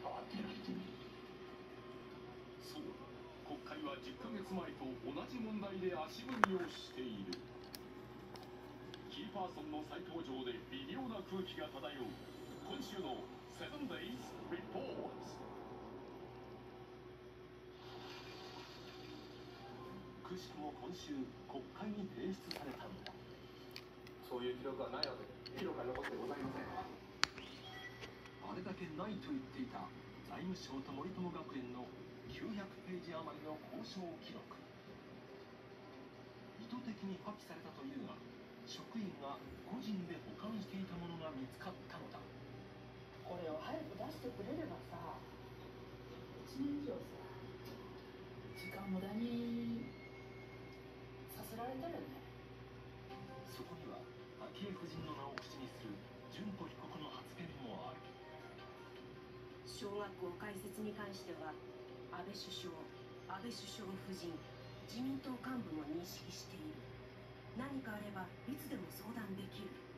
そう国会は10ヶ月前と同じ問題で足踏みをしている。キーパーソンの再登場で微妙な空気が漂う。今週の 7days Reports くしくも今週国会に提出されたのだ。そういう記録はないわけで。記録は残ってございませんないと言っていた財務省と森友学園の900ページ余りの交渉記録。意図的に破棄されたというが職員が個人で保管していたものが見つかったのだ。これを早く出してくれればさ1年以上さ時間無駄にさせられたよね。小学校開設に関しては安倍首相安倍首相夫人自民党幹部も認識している。何かあればいつでも相談できる。